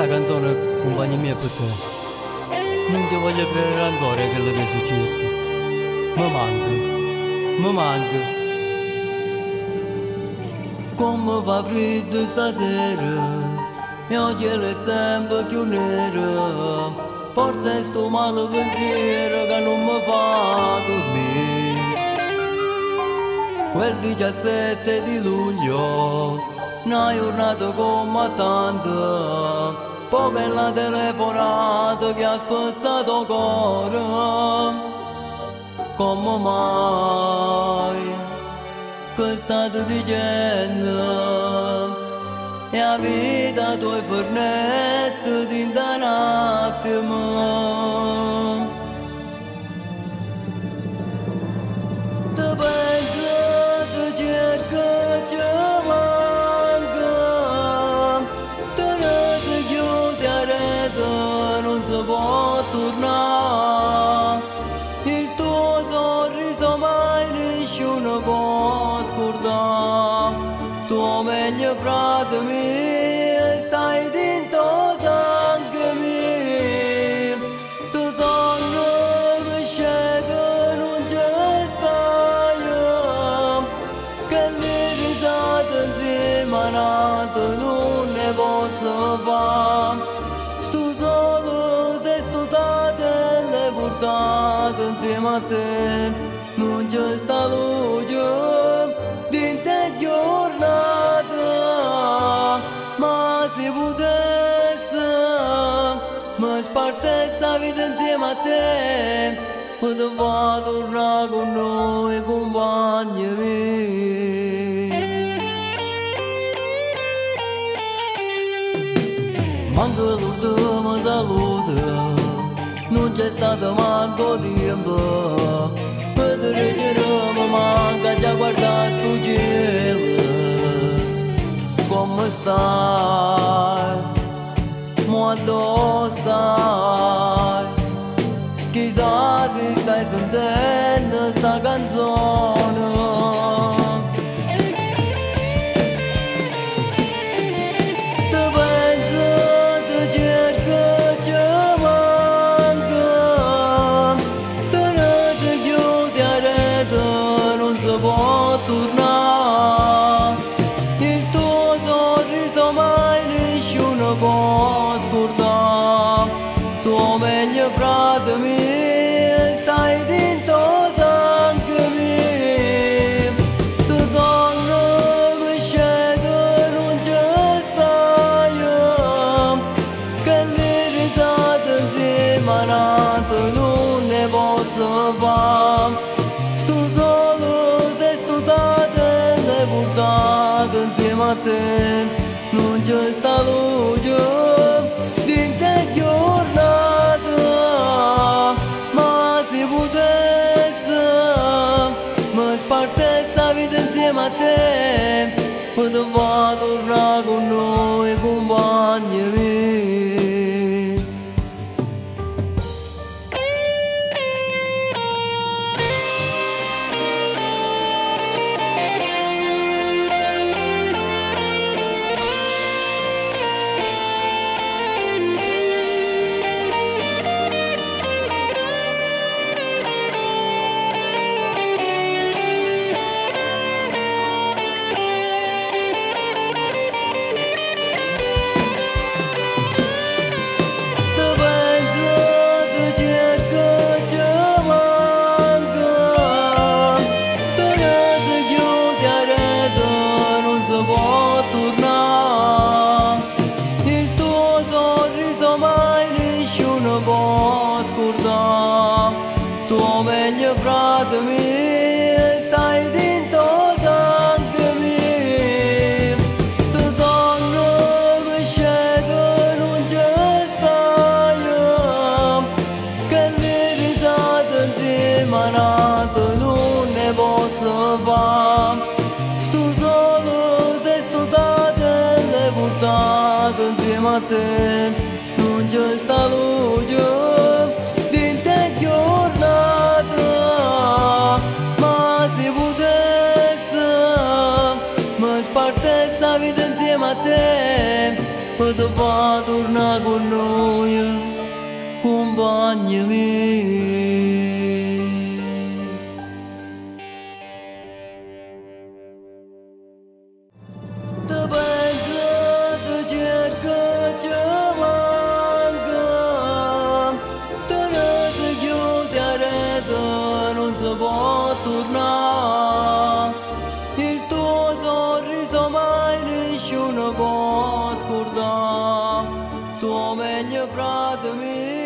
Sta canzone compagni miei te. Non ti voglio credere ancora quello che è successo. Mi manca Mi manca. Come fa freddo stasera Mio cielo è sempre più nero. Forse è sto male pensiero che non mi fa dormire. Quel 17 di luglio una giornata come tante, poco la telefonata che ha spezzato cuore. Come mai? Che state dicendo? E la vita tua è fornetta di un attimo. Tornare il tuo sorriso mai nessuno può scordare tuo meglio frate mio portato insieme a te non c'è sta luce di te giornata ma se potesse mi spartesse la vita insieme a te poteva tornare con noi compagni miei manco l'ultimo saluto non c'è stato manco tempo per dirigere mi manca già guardare sto cielo come stai dove stai chissà se stai sentendo canzone adevărat nu ne pot săva Stu solul se stutate de buptat în ție Nu ce sta lugiu Mate, nunca está luz. te sa të ndjema te Për të badur në gunuja Kumban një mirë. your brother me